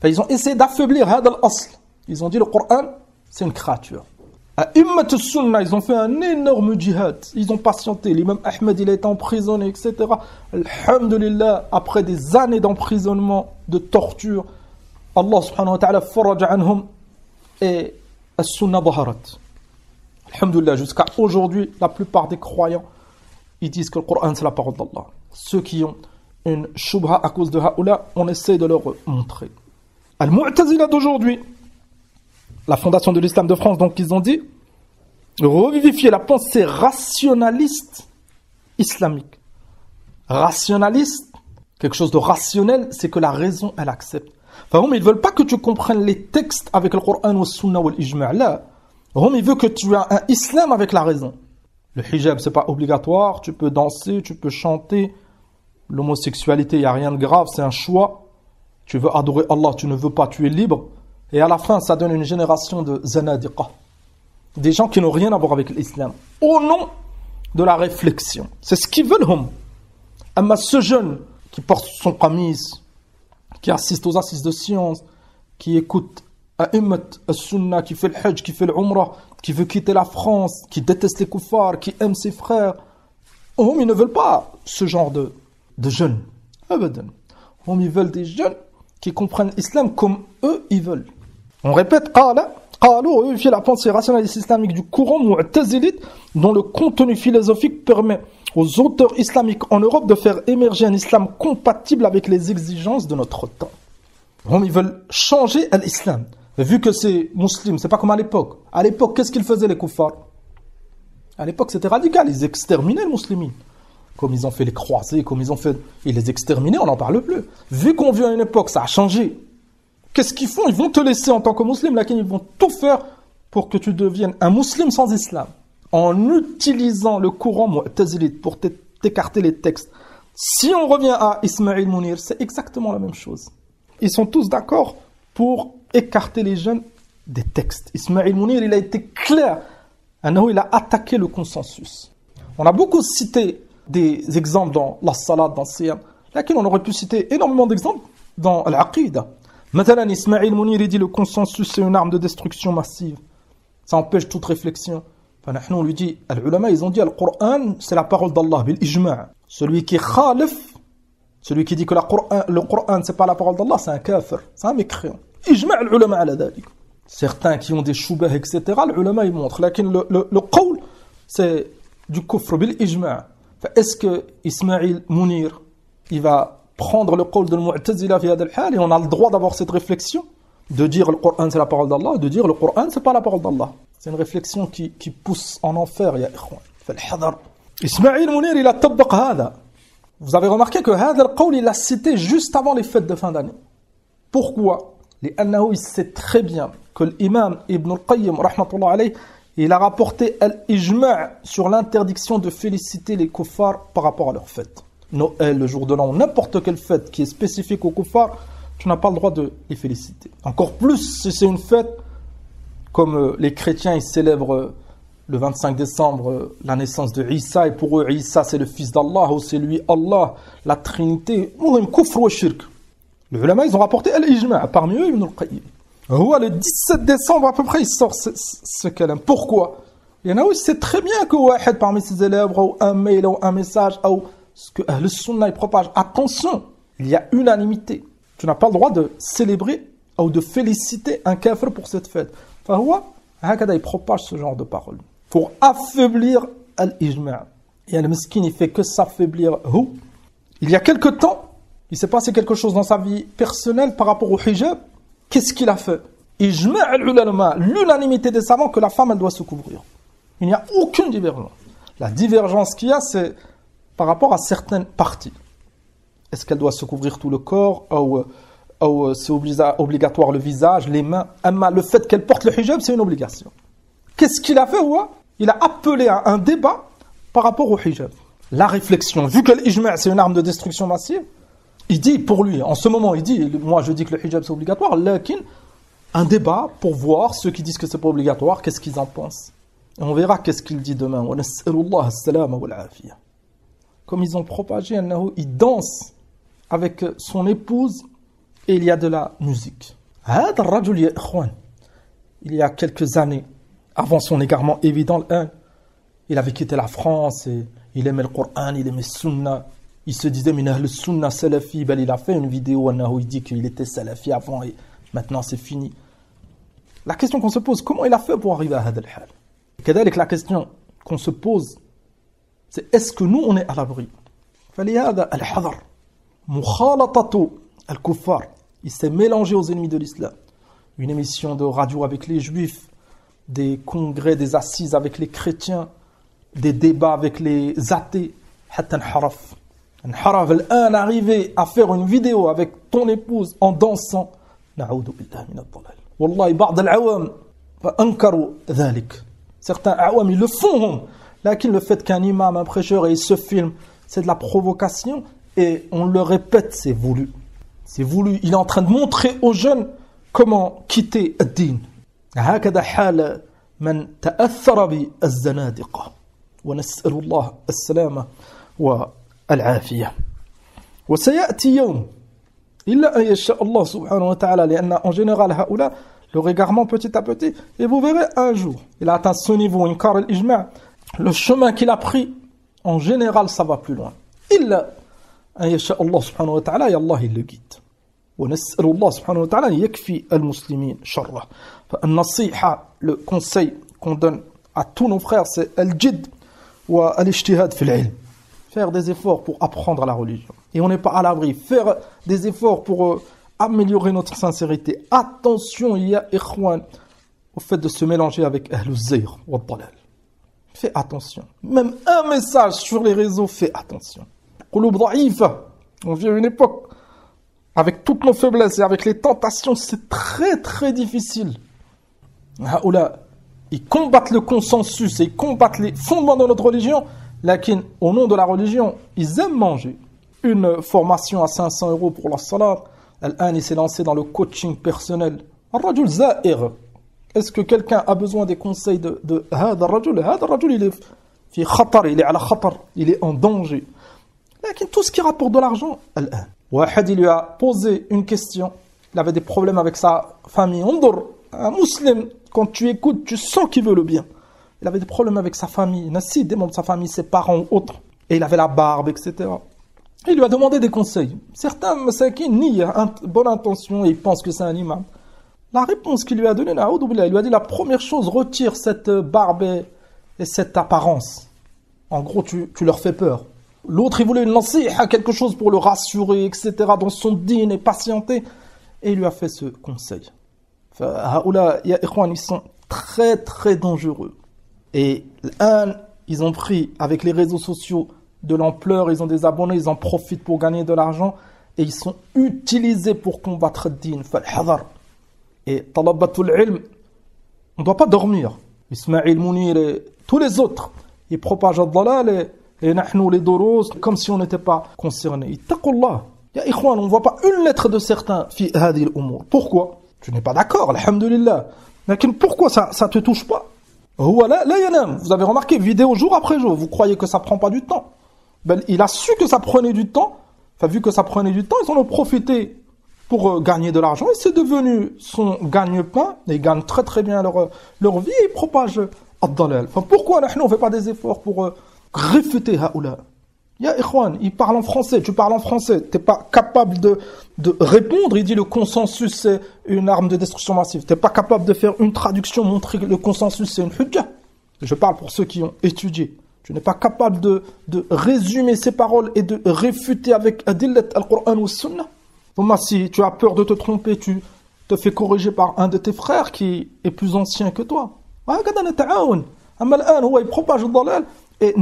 ils ont essayé d'affaiblir هذا الأصل ils ont dit le Coran c'est une créature. À Sunna, ils ont fait un énorme djihad. Ils ont patienté. L'imam Ahmed, il a été emprisonné, etc. Alhamdulillah, après des années d'emprisonnement, de torture, Allah subhanahu wa ta'ala faraj anhum et As-Sunna Baharat. Alhamdulillah, jusqu'à aujourd'hui, la plupart des croyants, ils disent que le Coran, c'est la parole d'Allah. Ceux qui ont une shubha à cause de Haoula, on essaie de leur montrer. Al-Mu'tazila d'aujourd'hui, la fondation de l'islam de France, donc ils ont dit revivifier la pensée rationaliste islamique. Rationaliste, quelque chose de rationnel, c'est que la raison, elle accepte. Enfin, ils veulent pas que tu comprennes les textes avec le Coran le Sunnah ou l'Ijma' là. Rome, il veut que tu aies un islam avec la raison. Le hijab, c'est pas obligatoire, tu peux danser, tu peux chanter. L'homosexualité, il n'y a rien de grave, c'est un choix. Tu veux adorer Allah, tu ne veux pas, tu es libre. Et à la fin, ça donne une génération de zanadiqa. Des gens qui n'ont rien à voir avec l'islam. Au nom de la réflexion. C'est ce qu'ils veulent, hum. Mais ce jeune qui porte son camis, qui assiste aux assises de science, qui écoute A'immat al-Sunnah, qui fait le Hajj, qui fait le qui veut quitter la France, qui déteste les koufars, qui aime ses frères. Hum, ils ne veulent pas ce genre de, de jeunes. Hum, ils veulent des jeunes qui comprennent l'islam comme eux, ils veulent. On répète, qala, qalu vérifie e, la pensée rationaliste islamique du courant mu'tazilite dont le contenu philosophique permet aux auteurs islamiques en Europe de faire émerger un islam compatible avec les exigences de notre temps. Ils veulent changer l'islam. Vu que c'est musulman, c'est pas comme à l'époque. À l'époque, qu'est-ce qu'ils faisaient les koufars? À l'époque, c'était radical. Ils exterminaient les musulmans. Comme ils ont fait les croisés, comme ils ont fait. Ils les exterminaient, on n'en parle plus. Vu qu'on vit à une époque, ça a changé. Qu'est-ce qu'ils font? Ils vont te laisser en tant que musulman, là, ils vont tout faire pour que tu deviennes un musulman sans islam. En utilisant le courant mu'tazilite pour t'écarter les textes. Si on revient à Ismail Mounir, c'est exactement la même chose. Ils sont tous d'accord pour écarter les jeunes des textes. Ismail Mounir, il a été clair. Il a attaqué le consensus. On a beaucoup cité des exemples dans la salade, dans le siyam. Laquelle? On aurait pu citer énormément d'exemples dans l'aqida. Maintenant, Ismail Mounir, dit le consensus, c'est une arme de destruction massive. Ça empêche toute réflexion. On lui dit, les ulama, ils ont dit, le Coran, c'est la parole d'Allah, bil. Celui qui khalif, celui qui dit que le Coran, c'est pas la parole d'Allah, c'est un kafir, c'est un mécréant. Ijma' ala. Certains qui ont des choubahs, etc., les ulama, ils montrent. Lakin le, le, le qawl, c'est du kufr bil ijma'. Est-ce que Ismail Mounir, il va prendre le col de Mu'tazila fi et on a le droit d'avoir cette réflexion de dire le Coran c'est la parole d'Allah, de dire le Coran c'est pas la parole d'Allah. C'est une réflexion qui, qui pousse en enfer, ya ikhwan. Fal-hadar. Ismail Mounir, il a tabbaq hada. Vous avez remarqué que hada al il l'a cité juste avant les fêtes de fin d'année. Pourquoi? Les Annahu, il sait très bien que l'imam Ibn al-Qayyim, rahmatullah alayh, il a rapporté al-ijma' sur l'interdiction de féliciter les kuffars par rapport à leurs fêtes. Noël, le jour de l'an, n'importe quelle fête qui est spécifique au kuffar, tu n'as pas le droit de les féliciter. Encore plus si c'est une fête comme euh, les chrétiens, ils célèbrent euh, le 25 décembre euh, la naissance de Isa, et pour eux, Isa c'est le fils d'Allah, ou c'est lui Allah, la Trinité. Les ulama, ils ont rapporté al-ijma' parmi eux Ibn al-Qayyim. Le 17 décembre à peu près, il sort ce, ce, Pourquoi? Il y en a où c'est très bien que parmi ses élèves, ou un mail, ou un message, ou ce que le sunna propage. Attention, il y a unanimité. Tu n'as pas le droit de célébrer ou de féliciter un kafir pour cette fête. il propage ce genre de paroles pour affaiblir al-ijma'. Et al-miskin, il fait que s'affaiblir. Il y a quelque temps, il s'est passé quelque chose dans sa vie personnelle par rapport au hijab. Qu'est-ce qu'il a fait? Ijma' l'unanimité des savants que la femme, elle doit se couvrir. Il n'y a aucune divergence. La divergence qu'il y a, c'est par rapport à certaines parties. Est-ce qu'elle doit se couvrir tout le corps ou, ou c'est obligatoire le visage, les mains Le fait qu'elle porte le hijab, c'est une obligation. Qu'est-ce qu'il a fait Il a appelé à un débat par rapport au hijab. La réflexion, vu que l'ijma' c'est une arme de destruction massive, il dit pour lui, en ce moment, il dit, moi je dis que le hijab c'est obligatoire, lakin, un débat pour voir ceux qui disent que c'est pas obligatoire, qu'est-ce qu'ils en pensent. Et on verra qu'est-ce qu'il dit demain comme ils ont propagé, il danse avec son épouse et il y a de la musique. Il y a quelques années, avant son égarement évident, il avait quitté la France et il aimait le Coran, il aimait le Sunna. Il se disait, mais le Sunna Salafi, il a fait une vidéo où il dit qu'il était Salafi avant et maintenant c'est fini. La question qu'on se pose, comment il a fait pour arriver à Hadal Hal La question qu'on se pose, c'est est-ce que nous, on est à l'abri فلهذا الحذر مخالطة الكفار il s'est mélangé aux ennemis de l'islam une émission de radio avec les juifs des congrès, des assises avec les chrétiens des débats avec les athées حتى انحرف انحرف الآن arrivé à faire une vidéo avec ton épouse en dansant نعوذ بالله من الضلال والله بعض العوام فأنكروا ذلك certains عوام ils le font Lakin le fait qu'un imam, un prêcheur, et il se filme, c'est de la provocation et on le répète, c'est voulu. C'est voulu. Il est en train de montrer aux jeunes comment quitter الدين. هكذا حال من تأثر بالزنادقة ونسأل الله السلامة والعافية وسيأتي يوم إلا أن يشاء الله سبحانه وتعالى لأن en général هؤلاء le régarement petit à petit et vous verrez un jour il a atteint ce niveau إنكار الإجماع le chemin qu'il a pris, en général, ça va plus loin. Il, Allah subhanahu wa ta'ala, et Allah, il le guide. ونسأل الله سبحانه وتعالى أن يكفي المسلمين شره فالنصيحة le conseil qu'on donne à tous nos frères c'est الجد والاجتهاد في العلم faire des efforts pour apprendre la religion et on n'est pas à l'abri faire des efforts pour euh, améliorer notre sincérité attention il y a ikhwan au fait de se mélanger avec Ahlul Zayr wa Dalal Fais attention. Même un message sur les réseaux, fais attention. On vit une époque, avec toutes nos faiblesses et avec les tentations, c'est très très difficile. Ils combattent le consensus et ils combattent les fondements de notre religion. Lakin, au nom de la religion, ils aiment manger. Une formation à 500 euros pour la salat. Al-An, il s'est lancé dans le coaching personnel. Est-ce que quelqu'un a besoin des conseils de, de il est il est à la il est en danger. Tout ce qui rapporte de l'argent. Wahad, il lui a posé une question. Il avait des problèmes avec sa famille. un musulman, quand tu écoutes, tu sens qu'il veut le bien. Il avait des problèmes avec sa famille. Nassi, des membres de sa famille, ses parents ou autres. Et il avait la barbe, etc. Il lui a demandé des conseils. Certains qui nient une bonne intention et ils pensent que c'est un imam. La réponse qu'il lui a donnée, il lui a dit la première chose, retire cette barbe et, cette apparence. En gros, tu leur fais peur. L'autre, il voulait lancer à quelque chose pour le rassurer, etc., dans son dîne et patienter. Et il lui a fait ce conseil. Ils sont très très dangereux. Et un, ils ont pris avec les réseaux sociaux de l'ampleur, ils ont des abonnés, ils en profitent pour gagner de l'argent et ils sont utilisés pour combattre din. Et talabatul ilm, on ne doit pas dormir. Ismail Mounir et tous les autres, ils propagent dalal et nous, les doros, comme si on n'était pas concernés. Ittaqullah. Ya ikhwan, on ne voit pas une lettre de certains fi hadil. Pourquoi? Tu n'es pas d'accord, alhamdulillah. Mais pourquoi ça ne te touche pas? Vous avez remarqué, vidéo jour après jour, vous croyez que ça prend pas du temps. Ben, il a su que ça prenait du temps. Enfin, vu que ça prenait du temps, ils en ont profité pour euh, gagner de l'argent et c'est devenu son gagne-pain. Ils gagnent très très bien leur, leur vie et ils propagent ad Enfin, pourquoi nous, on ne fait pas des efforts pour... Euh, réfuter Haoula? Ya Ikhwan, il parle en français, tu parles en français, t'es pas capable de, de répondre, il dit le consensus c'est une arme de destruction massive. T'es pas capable de faire une traduction, montrer que le consensus c'est une hujja. Je parle pour ceux qui ont étudié. Tu n'es pas capable de, de résumer ces paroles et de réfuter avec adillat al-Qur'an ou sunnah. Si tu as peur de te tromper, tu te fais corriger par un de tes frères qui est plus ancien que toi. il propage le et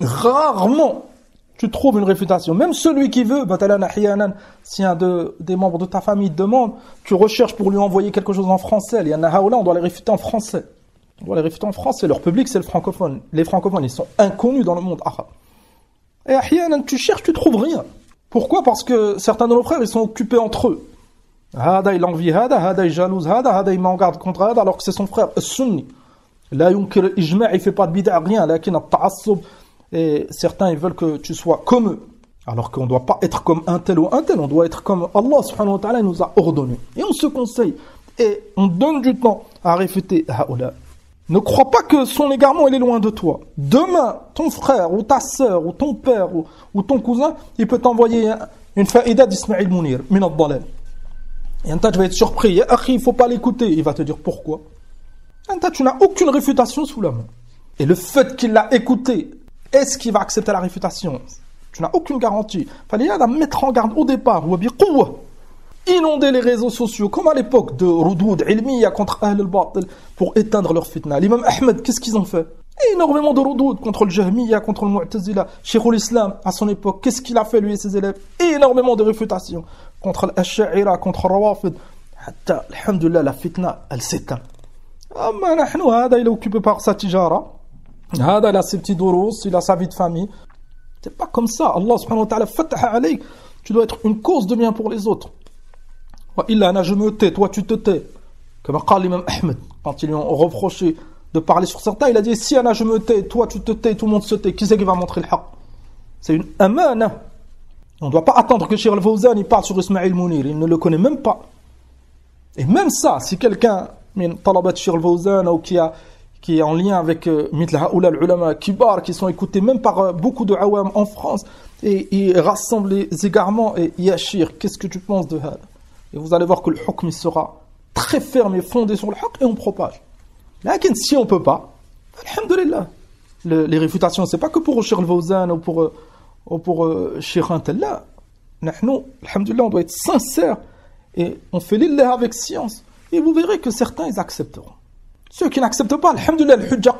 rarement, tu trouves une réfutation. Même celui qui veut, si un de, des membres de ta famille demande, tu recherches pour lui envoyer quelque chose en français. A on doit les réfuter en français. On doit les réfuter en français. Leur public, c'est le francophone. Les francophones, ils sont inconnus dans le monde arabe. Et tu cherches, tu trouves rien. Pourquoi? Parce que certains de nos frères, ils sont occupés entre eux. Hada, il envie Hada, Hada, il jalouse Hada, Hada, il m'en garde contre Hada, alors que c'est son frère sunni. Là, yunkir ijma' il fait pas de bid'a, rien. Lakin ta'assub, et certains, ils veulent que tu sois comme eux. Alors qu'on ne doit pas être comme un tel ou un tel, on doit être comme Allah subhanahu wa ta'ala nous a ordonné. Et on se conseille. Et on donne du temps à réfuter Haoula. Ne crois pas que son égarement, il est loin de toi. Demain, ton frère, ou ta sœur, ou ton père, ou, ton cousin, il peut t'envoyer une faïda d'Ismaïl Mounir, min dalal Et un tas, tu vas être surpris. Ya il faut pas l'écouter. Il va te dire pourquoi tu n'as aucune réfutation sous la main. Et le fait qu'il l'a écouté, est-ce qu'il va accepter la réfutation? Tu n'as aucune garantie. Fallait y mettre en garde au départ, ou inonder les réseaux sociaux, comme à l'époque de Roudoud, Ilmiya contre Ahl al-Batil, pour éteindre leur fitna. L'imam Ahmed, qu'est-ce qu'ils ont fait? Énormément de Roudoud contre le Jahmiya, contre le Mu'tazila. Cheikhul Islam, à son époque, qu'est-ce qu'il a fait lui et ses élèves? Énormément de réfutations contre l'Asha'ira, contre Rawafid. Hatta, alhamdulillah, la fitna, elle s'éteint. Ah, nahnu, Hada, il est occupé par sa tijara. Il a ses petits doros, il a sa vie de famille. C'est pas comme ça. Allah subhanahu wa ta'ala. Tu dois être une cause de bien pour les autres. il a je me tais toi tu te tais comme a dit l'imam Ahmed quand ils lui ont reproché de parler sur certains il a dit si ana je me tais toi tu te tais tout le monde se tait qui c'est qui va montrer le haq c'est une amana on ne doit pas attendre que Shir al-Fawzan il parle sur Ismail Mounir il ne le connaît même pas et même ça si quelqu'un من طلبة الشيخ الفوزان ou qui a qui est en lien avec مثل هؤلاء العلماء kibar qui sont écoutés même par beaucoup de awam en France et ils rassemblent les égarements et Yashir, qu'est-ce que tu penses de ça et vous allez voir que le hukm sera très ferme et fondé sur le haqq et on propage. Mais si on peut pas, alhamdulillah. Le, les réfutations, c'est pas que pour Cheikh al ou pour, ou pour euh, Cheikh Là, nous, alhamdulillah, on doit être sincère et on fait l'illah avec science. Et vous verrez que certains, ils accepteront. Ceux qui n'acceptent pas, alhamdulillah, le hujja.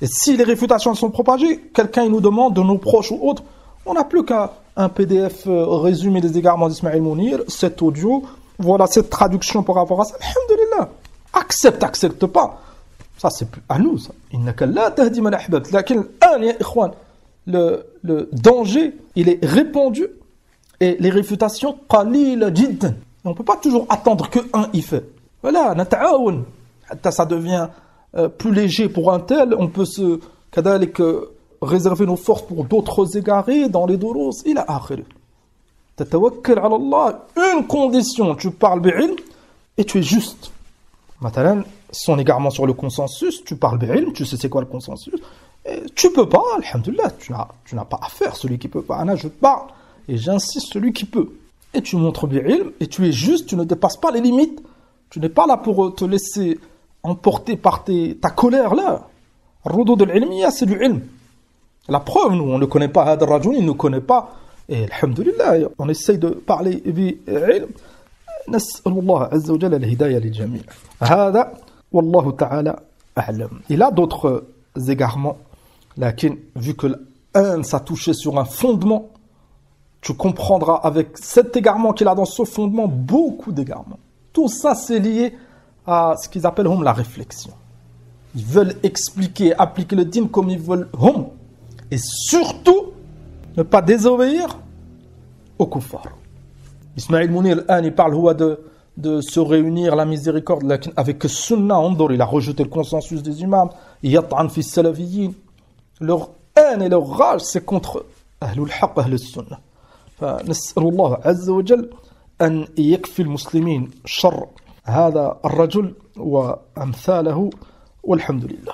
Et si les réfutations sont propagées, quelqu'un nous demande de nos proches ou autres, on n'a plus qu'un PDF euh, résumé des égarements d'Ismaël Mounir, cet audio, voilà cette traduction par rapport à ça. Alhamdulillah. Accepte, accepte pas. Ça, c'est à nous, ça. Le, le danger, il est répandu et les réfutations, on ne peut pas toujours attendre que un y fait. Voilà, ça devient euh, plus léger pour un tel, on peut se réserver nos forces pour d'autres égarés dans les doros, il a akhir. Tatawakkal ala Allah, une condition, tu parles bi'ilm et tu es juste. Matalan, son égarement sur le consensus, tu parles bi'ilm, tu sais c'est quoi le consensus, et tu peux pas, alhamdulillah, tu n'as, tu n'as pas à faire, celui qui peut pas, Anna, je parle, et j'insiste, celui qui peut. Et tu montres bi'ilm, et tu es juste, tu ne dépasses pas les limites, tu n'es pas là pour te laisser emporter par tes, ta colère là. Rodo de l'ilmiya, c'est du ilm. La preuve, nous, on ne connaît pas Hadar Rajoun, il ne connaît pas. Et alhamdulillah, on essaye de parler بعلم نسأل الله عز وجل الهداية للجميع هذا والله تعالى أعلم Il a d'autres égarements lakin vu que un ça touché sur un fondement tu comprendras avec cet égarement qu'il a dans ce fondement beaucoup d'égarements tout ça c'est lié à ce qu'ils appellent hum, la réflexion ils veulent expliquer appliquer le dîme comme ils veulent hum et surtout ne pas désobéir au kuffar. Ismail Mounir, il parle de, de se réunir la miséricorde avec sunnah, il a rejeté le consensus des imams, yat'an fi salafiyin. Leur haine et leur rage, c'est contre ahlul haqq, ahlul sunnah. فنسأل الله عز وجل أن يكفي المسلمين شر هذا الرجل وأمثاله والحمد لله